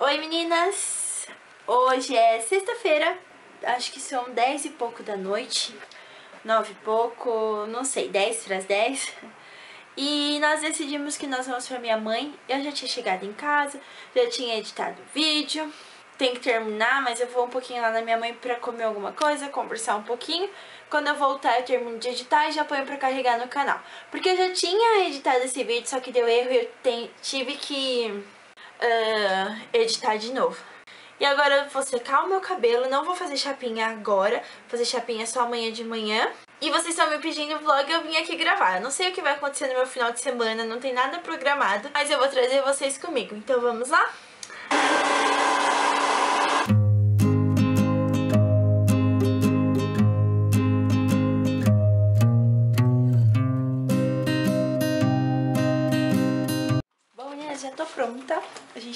Oi meninas! Hoje é sexta-feira, acho que são 10 e pouco da noite, 9 e pouco, não sei, 10 para as 10. E nós decidimos que nós vamos pra minha mãe. Eu já tinha chegado em casa, já tinha editado o vídeo. Tem que terminar, mas eu vou um pouquinho lá na minha mãe pra comer alguma coisa, conversar um pouquinho. Quando eu voltar, eu termino de editar e já ponho pra carregar no canal. Porque eu já tinha editado esse vídeo, só que deu erro e eu tive que uh, editar de novo. E agora eu vou secar o meu cabelo, não vou fazer chapinha agora, vou fazer chapinha só amanhã de manhã. E vocês estão me pedindo vlog, eu vim aqui gravar. Eu não sei o que vai acontecer no meu final de semana, não tem nada programado, mas eu vou trazer vocês comigo. Então vamos lá?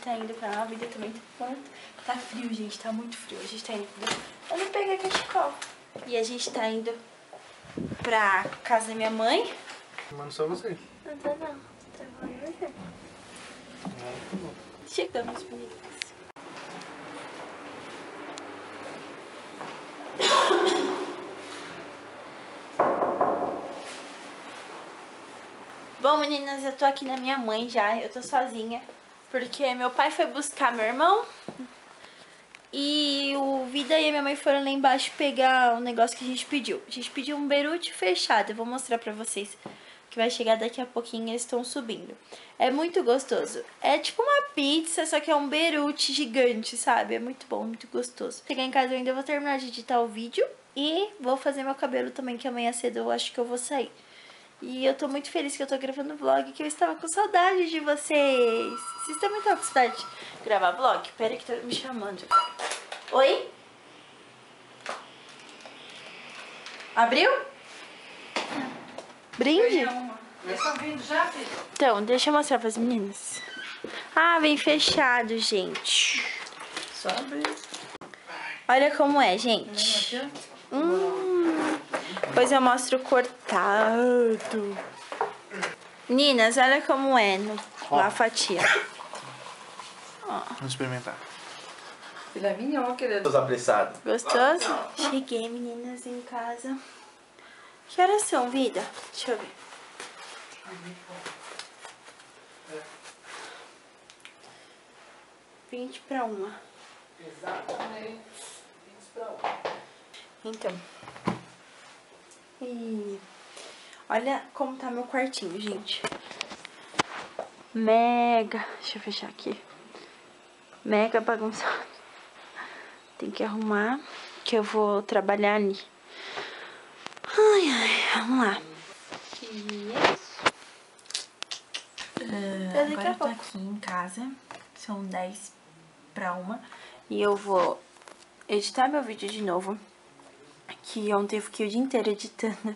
Tá indo pra lá, a vida também tá pronta. Tá frio, gente, tá muito frio. A gente tá indo... Eu não peguei cachecol. E a gente tá indo pra casa da minha mãe. Mano, só você. Não tá não, tá bom você. Chegamos, meninas. Bom, meninas, eu tô aqui na minha mãe já, eu tô sozinha, porque meu pai foi buscar meu irmão e o Vida e a minha mãe foram lá embaixo pegar o negócio que a gente pediu. A gente pediu um berute fechado, eu vou mostrar pra vocês que vai chegar daqui a pouquinho, eles estão subindo. É muito gostoso. É tipo uma pizza, só que é um berute gigante, sabe? É muito bom, muito gostoso. Chegar em casa eu ainda vou terminar de editar o vídeo e vou fazer meu cabelo também, que amanhã cedo eu acho que eu vou sair. E eu tô muito feliz que eu tô gravando vlog, que eu estava com saudade de vocês. Vocês também estão com saudade de gravar vlog? Pera que tá me chamando. Oi? Abriu? Brinde? Já, filho? Então, deixa eu mostrar pras meninas. Ah, vem fechado, gente. Só abrir. Olha como é, gente. Hum, depois eu mostro cortado. Meninas, olha como é no, lá a fatia. Vamos experimentar. ó. Filé mignon, querido. Todos apressados. Gostoso? Cheguei, meninas, em casa. Que horas são, vida? Deixa eu ver. Vinte pra uma. Exatamente. Isso pra lá. Então. E olha como tá meu quartinho, gente. Mega. Deixa eu fechar aqui. Mega bagunçado. Tem que arrumar, que eu vou trabalhar ali. Ai, ai, vamos lá. E é isso. Até daqui agora eu tô aqui em casa, são 10 pra uma. E eu vou editar meu vídeo de novo. Que ontem eu fiquei o dia inteiro editando.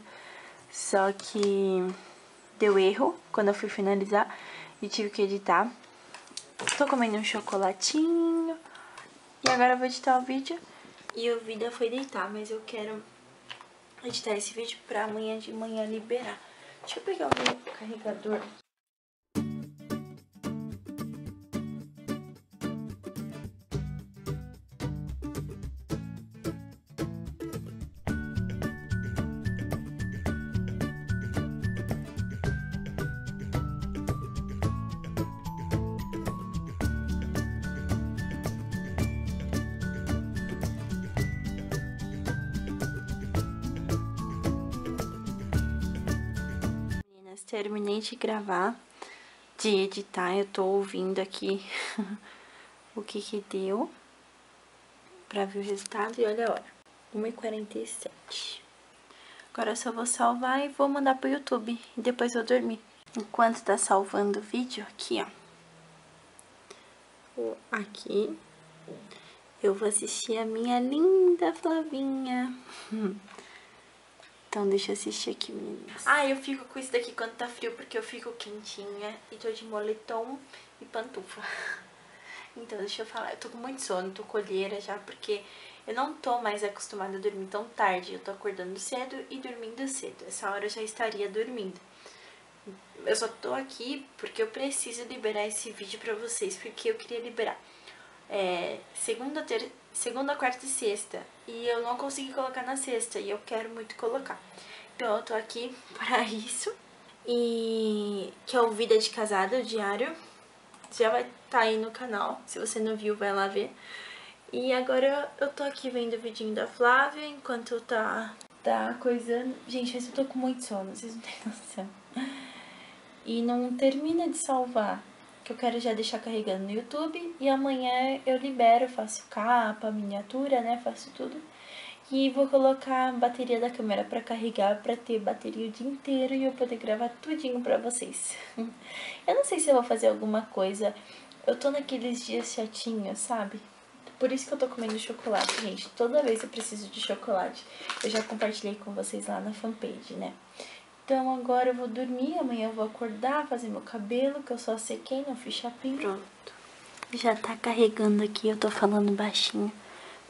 Só que deu erro quando eu fui finalizar e tive que editar. Tô comendo um chocolatinho. E agora eu vou editar o vídeo. E o vídeo foi deitar, mas eu quero editar esse vídeo pra amanhã de manhã liberar. Deixa eu pegar o meu carregador. Terminei de gravar, de editar, eu tô ouvindo aqui o que que deu pra ver o resultado e olha a hora, 1h47. Agora eu só vou salvar e vou mandar pro YouTube e depois vou dormir. Enquanto tá salvando o vídeo, aqui ó, aqui, eu vou assistir a minha linda Flavinha. Então deixa eu assistir aqui, meninas. Ah, eu fico com isso daqui quando tá frio, porque eu fico quentinha e tô de moletom e pantufa. Então, deixa eu falar, eu tô com muito sono, tô colheira já, porque eu não tô mais acostumada a dormir tão tarde. Eu tô acordando cedo e dormindo cedo. Essa hora eu já estaria dormindo. Eu só tô aqui porque eu preciso liberar esse vídeo pra vocês, porque eu queria liberar é, segunda, ter, segunda, quarta e sexta. E eu não consegui colocar na sexta e eu quero muito colocar. Então eu tô aqui para isso. E que é o Vida de Casada, o diário. Já vai tá aí no canal. Se você não viu, vai lá ver. E agora eu tô aqui vendo o vidinho da Flávia enquanto tá, tá coisando. Gente, mas eu tô com muito sono, vocês não têm noção. E não termina de salvar que eu quero já deixar carregando no YouTube e amanhã eu libero, faço capa, miniatura, né, faço tudo. E vou colocar a bateria da câmera para carregar, para ter bateria o dia inteiro e eu poder gravar tudinho para vocês. eu não sei se eu vou fazer alguma coisa, eu tô naqueles dias chatinhos, sabe? Por isso que eu tô comendo chocolate, gente. Toda vez eu preciso de chocolate. Eu já compartilhei com vocês lá na fanpage, né? Então agora eu vou dormir, amanhã eu vou acordar, fazer meu cabelo, que eu só sequei, não fiz chapinho. Pronto. Já tá carregando aqui, eu tô falando baixinho,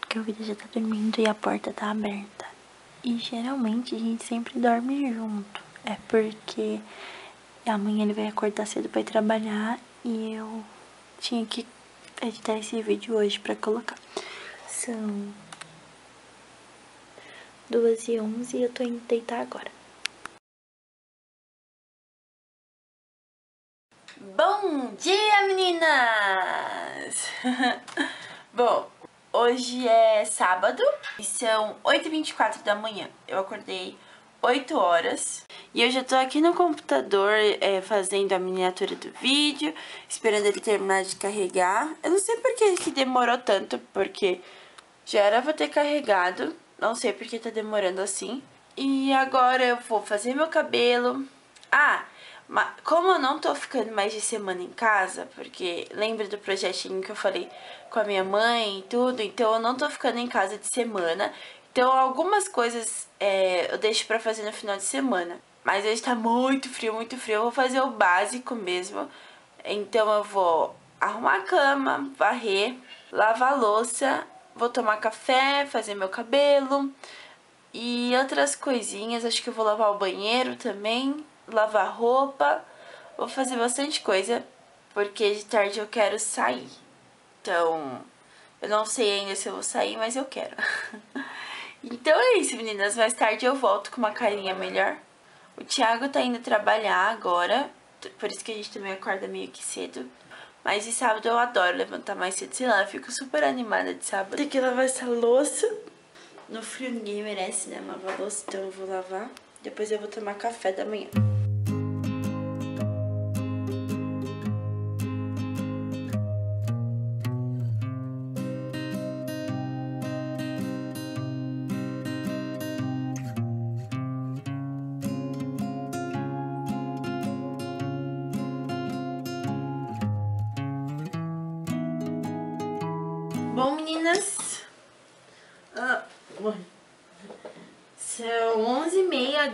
porque o vídeo já tá dormindo e a porta tá aberta. E geralmente a gente sempre dorme junto. É porque amanhã ele vai acordar cedo pra ir trabalhar e eu tinha que editar esse vídeo hoje pra colocar. São duas e onze e eu tô indo deitar agora. Bom dia, meninas! Bom, hoje é sábado e são 8h24 da manhã. Eu acordei 8 horas e eu já tô aqui no computador é, fazendo a miniatura do vídeo, esperando ele terminar de carregar. Eu não sei por que, que demorou tanto, porque já era pra ter carregado, não sei por que tá demorando assim. E agora eu vou fazer meu cabelo. Ah, mas como eu não tô ficando mais de semana em casa, porque lembra do projetinho que eu falei com a minha mãe e tudo, então eu não tô ficando em casa de semana. Então algumas coisas é, eu deixo pra fazer no final de semana. Mas hoje tá muito frio, muito frio. Eu vou fazer o básico mesmo. Então eu vou arrumar a cama, varrer, lavar louça, vou tomar café, fazer meu cabelo e outras coisinhas. Acho que eu vou lavar o banheiro também lavar roupa, vou fazer bastante coisa, porque de tarde eu quero sair. Então, eu não sei ainda se eu vou sair, mas eu quero. então é isso, meninas. Mais tarde eu volto com uma carinha melhor. O Thiago tá indo trabalhar agora, por isso que a gente também acorda meio que cedo. Mas de sábado eu adoro levantar mais cedo, sei lá, eu fico super animada de sábado. Tem que lavar essa louça. No frio ninguém merece, né, lavar louça, então eu vou lavar. Depois eu vou tomar café da manhã.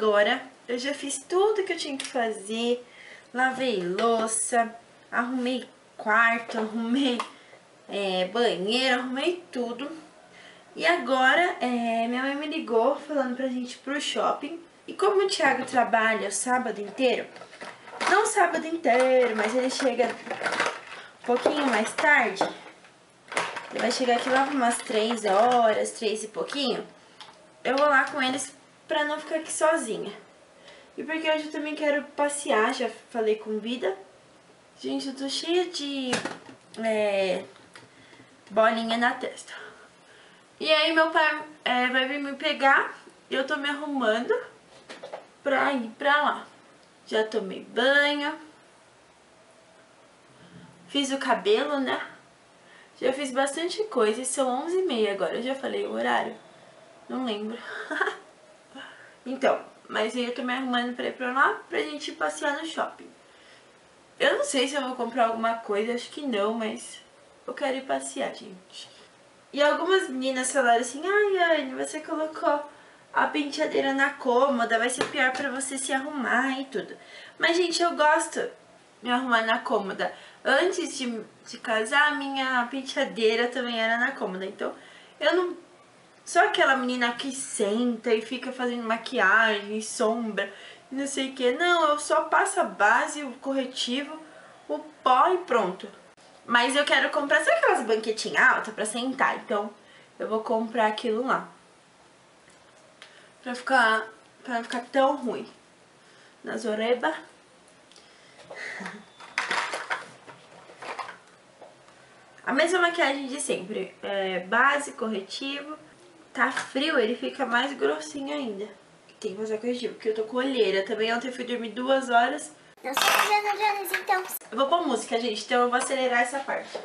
Agora. Eu já fiz tudo que eu tinha que fazer. Lavei louça, arrumei quarto, arrumei é, banheiro, arrumei tudo. E agora, é, minha mãe me ligou falando pra gente ir pro shopping. E como o Thiago trabalha o sábado inteiro, não o sábado inteiro, mas ele chega um pouquinho mais tarde, ele vai chegar aqui lá umas 3 horas, 3 e pouquinho. Eu vou lá com eles pra não ficar aqui sozinha. E porque hoje eu também quero passear, já falei com Vida. Gente, eu tô cheia de é, bolinha na testa. E aí meu pai é, vai vir me pegar eu tô me arrumando pra ir pra lá. Já tomei banho. Fiz o cabelo, né? Já fiz bastante coisa são 11h30 agora. Eu já falei o horário? Não lembro. então, mas aí eu tô me arrumando pra ir pra lá pra gente passear no shopping. Eu não sei se eu vou comprar alguma coisa, acho que não, mas eu quero ir passear, gente. E algumas meninas falaram assim, ai, Anne, você colocou a penteadeira na cômoda, vai ser pior pra você se arrumar e tudo. Mas, gente, eu gosto me arrumar na cômoda. Antes de, de casar, minha penteadeira também era na cômoda. Então, eu não... Só aquela menina que senta e fica fazendo maquiagem, sombra, não sei o que. Não, eu só passo a base, o corretivo, o pó e pronto. Mas eu quero comprar, sabe aquelas banquetinhas altas pra sentar? Então, eu vou comprar aquilo lá. Pra ficar, pra não ficar tão ruim. Na zoreba. A mesma maquiagem de sempre. É, base, corretivo. Tá frio, ele fica mais grossinho ainda. Tem que fazer corretivo, porque eu tô com olheira. Também ontem eu fui dormir duas horas. Jones, então. Eu vou pôr música, gente, então eu vou acelerar essa parte.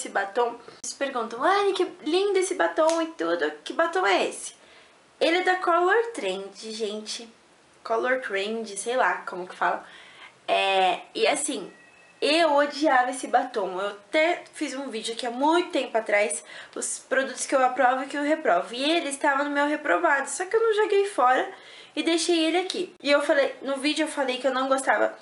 Esse batom, eles perguntam, ai, que lindo esse batom e tudo, que batom é esse? Ele é da Color Trend, gente. Color Trend, sei lá como que fala. É, e assim, eu odiava esse batom. Eu até fiz um vídeo aqui há muito tempo atrás, os produtos que eu aprovo e que eu reprovo. E ele estava no meu reprovado, só que eu não joguei fora e deixei ele aqui. E eu falei, no vídeo eu falei que eu não gostava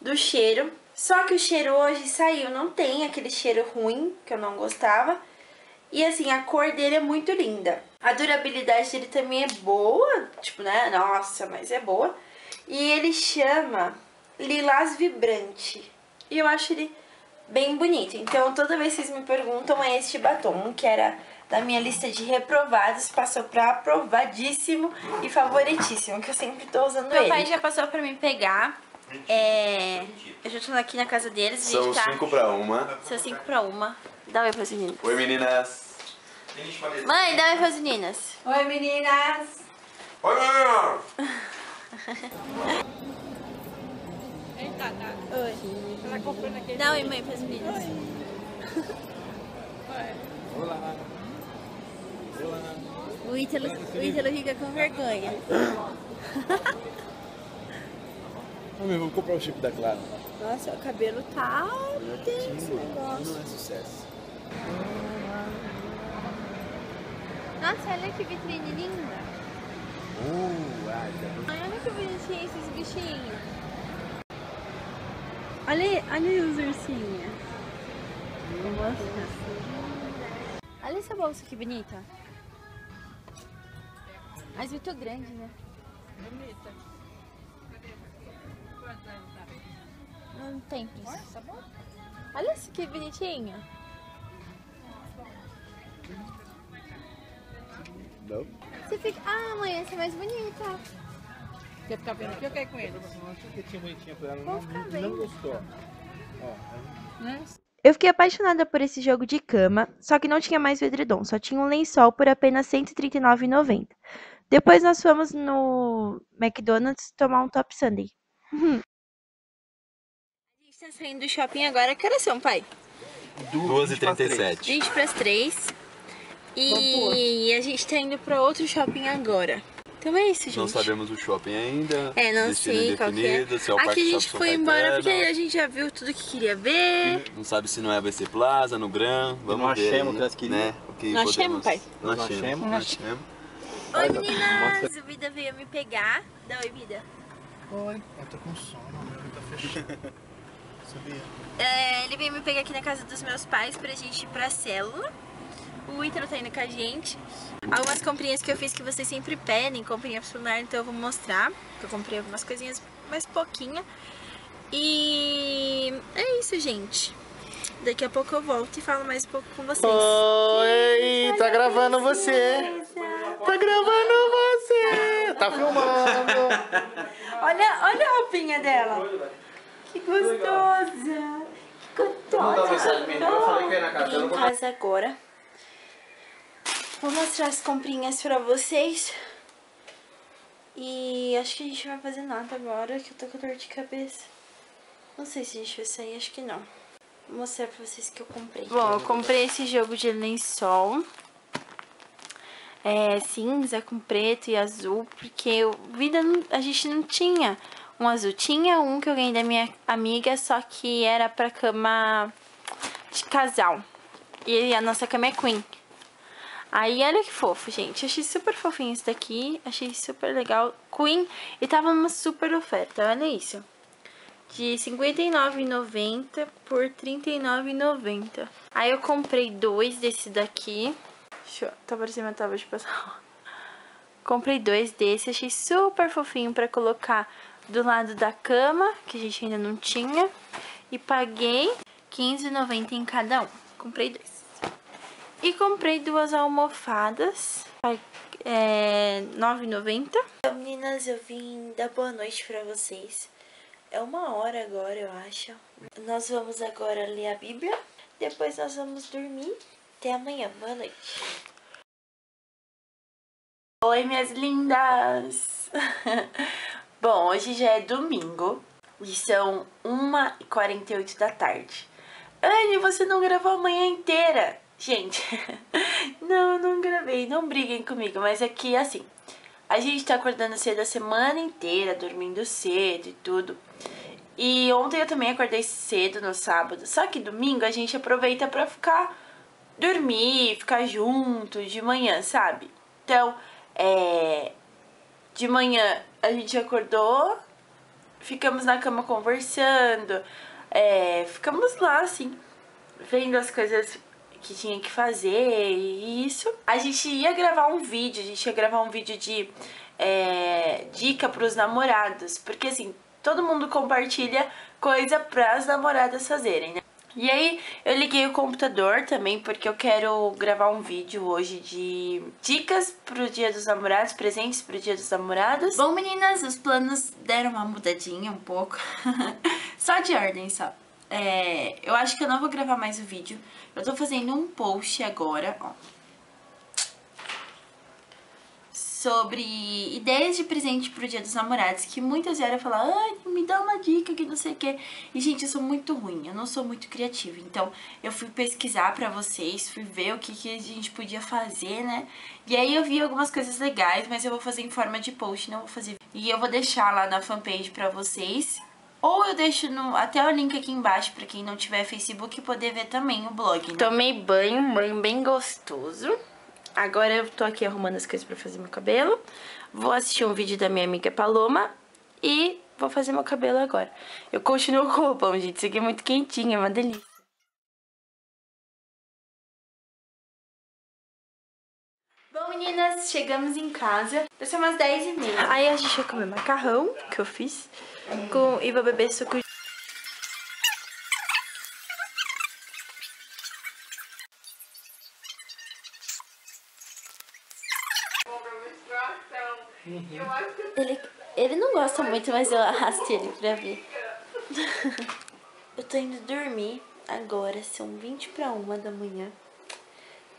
do cheiro. Só que o cheiro hoje saiu, não tem aquele cheiro ruim que eu não gostava. E assim, a cor dele é muito linda. A durabilidade dele também é boa, tipo, né? Nossa, mas é boa. E ele chama Lilás Vibrante. E eu acho ele bem bonito. Então, toda vez que vocês me perguntam, é este batom, que era da minha lista de reprovados, passou pra aprovadíssimo e favoritíssimo, que eu sempre tô usando Meu ele. pai já passou pra me pegar. É, eu já tô aqui na casa deles. São gente tá... 5 pra 1. São cinco pra uma. Dá oi pras meninas. Oi meninas. Mãe, dá oi pras meninas. Oi, meninas. Oi menina. Dá um oi, mãe, pras meninas. O Ítalo, o Ítalo fica com vergonha. Vou comprar o chip da Clara. Nossa, o cabelo tá o negócio. Não é sucesso. Nossa, olha que vitrine linda. Uh, ai, tá olha que bonitinho esses bichinhos. Olha, olha os ursinhos. Olha essa bolsa que bonita. Mas muito grande, né? Não tem preço. Olha isso que bonitinho. Não? Você fica... Ah, mãe, essa é mais bonita. Quer ficar vendo aqui ou quer ir com ele? Vou ficar vendo. gostou. Né? Eu fiquei apaixonada por esse jogo de cama, só que não tinha mais o edredom, só tinha um lençol por apenas R$ 139,90. Depois nós fomos no McDonald's tomar um Top Sunday. A gente tá saindo do shopping agora. Que horas são, pai? 12h37. 20 para as 3. E a gente tá indo pra outro shopping agora. Então é isso, gente. Não sabemos o shopping ainda. É, não sei qual que é. é o Aqui a gente foi embora porque a gente já viu tudo que queria ver. Não sabe se não é ABC Plaza, no Gran. Vamos não ver achemos aí, o que nós né? O que Não podemos... achemos, pai? Não achemos. Não achemos. Oi, meninas! O Vida veio me pegar. Dá oi, Vida. Oi. Eu tô com sono, meu olho tá fechado. Sabia? É, ele veio me pegar aqui na casa dos meus pais pra gente ir pra célula. O Ítalo tá indo com a gente. Algumas comprinhas que eu fiz que vocês sempre pedem, comprinha pro celular, então eu vou mostrar. Eu comprei algumas coisinhas, mais pouquinha. E é isso, gente. Daqui a pouco eu volto e falo mais um pouco com vocês. Oi, tá gravando você. Tá gravando você. Tá filmando. Olha, olha a roupinha dela. Que gostosa. Que gostosa. Em casa agora. Vou mostrar as comprinhas pra vocês. E acho que a gente vai fazer nada agora, que eu tô com dor de cabeça. Não sei se a gente vai sair, acho que não. Vou mostrar pra vocês que eu comprei. Bom, eu comprei esse jogo de lençol. É cinza com preto e azul, porque eu, vida não- a gente não tinha um azul. Tinha um que eu ganhei da minha amiga, só que era pra cama de casal. E a nossa cama é queen. Aí, olha que fofo, gente. Achei super fofinho isso daqui. Achei super legal. Queen. E tava numa super oferta. Olha isso. De R$ 59,90 por R$ 39,90. Aí eu comprei dois desse daqui. Eu... Tá parecendo uma tábua de passar. Comprei dois desse. Achei super fofinho pra colocar do lado da cama. Que a gente ainda não tinha. E paguei R$ 15,90 em cada um. Comprei dois. E comprei duas almofadas. É, R$ 9,90. Então, meninas, eu vim dar boa noite pra vocês. É uma hora agora, eu acho. Nós vamos agora ler a Bíblia. Depois nós vamos dormir. Até amanhã. Boa noite. Oi, minhas lindas! Bom, hoje já é domingo. E são 1h48 da tarde. Anne, você não gravou a manhã inteira. Gente, não, eu não gravei. Não briguem comigo, mas é que assim... A gente tá acordando cedo a semana inteira, dormindo cedo e tudo. E ontem eu também acordei cedo no sábado. Só que domingo a gente aproveita pra ficar dormir, ficar junto de manhã, sabe? Então, é, de manhã a gente acordou, ficamos na cama conversando, é, ficamos lá assim, vendo as coisas que tinha que fazer e isso. A gente ia gravar um vídeo, a gente ia gravar um vídeo de é, dica pros namorados, porque assim, todo mundo compartilha coisa pras namoradas fazerem, né? E aí eu liguei o computador também porque eu quero gravar um vídeo hoje de dicas pro dia dos namorados, presentes pro dia dos namorados. Bom meninas, os planos deram uma mudadinha um pouco, só de ordem só. É, eu acho que eu não vou gravar mais o vídeo. Eu tô fazendo um post agora, ó. Sobre ideias de presente pro dia dos namorados. Que muitas vieram falar, ai, me dá uma dica que não sei o que. E, gente, eu sou muito ruim, eu não sou muito criativa. Então, eu fui pesquisar pra vocês, fui ver o que, que a gente podia fazer, né? E aí eu vi algumas coisas legais, mas eu vou fazer em forma de post, não vou fazer. E eu vou deixar lá na fanpage pra vocês. Ou eu deixo no, até o link aqui embaixo pra quem não tiver Facebook poder ver também o blog. Né? Tomei banho, um banho bem gostoso. Agora eu tô aqui arrumando as coisas pra fazer meu cabelo. Vou assistir um vídeo da minha amiga Paloma e vou fazer meu cabelo agora. Eu continuo com o roupão, gente. Isso aqui é muito quentinho, é uma delícia. Bom, meninas, chegamos em casa. Vai ser umas 10 e meia. Aí a gente vai comer macarrão, que eu fiz, com, e vou beber suco Ele, gosta muito, mas eu arrasto ele pra ver. eu tô indo dormir agora, são 20 pra 1 da manhã.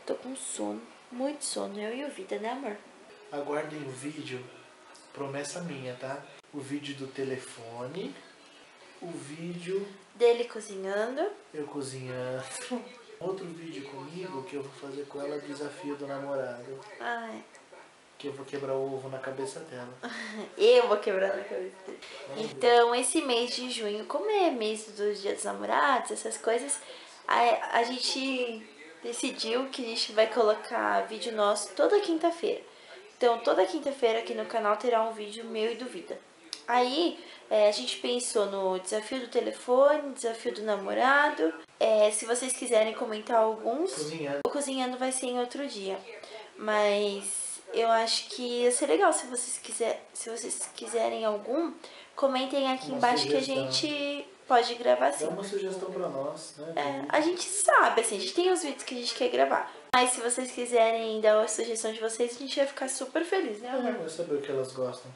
Tô com sono, muito sono, eu e o Vida, né amor? Aguardem o vídeo, promessa minha, tá? O vídeo do telefone, o vídeo Dele cozinhando. eu cozinhando. Outro vídeo comigo que eu vou fazer com ela, desafio do namorado. Ai, Que eu vou quebrar o ovo na cabeça dela. eu vou quebrar na cabeça dele. Então, esse mês de junho, como é mês dos dias dos namorados, essas coisas, a, a gente decidiu que a gente vai colocar vídeo nosso toda quinta-feira. Então, toda quinta-feira aqui no canal terá um vídeo meu e do Vida. Aí, é, a gente pensou no desafio do telefone, desafio do namorado. É, se vocês quiserem comentar alguns, Cozinhando. o cozinhando vai ser em outro dia. Mas eu acho que ia ser legal se vocês, quiser, se vocês quiserem algum, comentem aqui Uma embaixo que a sugestão. gente pode gravar Dá sim. uma sugestão pra nós, né? É, a gente sabe, assim, a gente tem os vídeos que a gente quer gravar. Mas se vocês quiserem dar a sugestão de vocês, a gente vai ficar super feliz, né, amor? Vai saber o que elas gostam.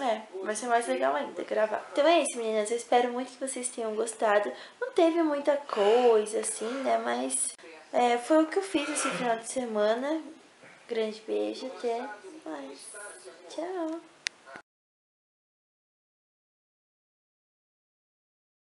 É, vai ser mais legal ainda gravar. Então é isso, meninas. Eu espero muito que vocês tenham gostado. Não teve muita coisa, assim, né? Mas é, foi o que eu fiz esse final de semana. Grande beijo, até mais. Tchau.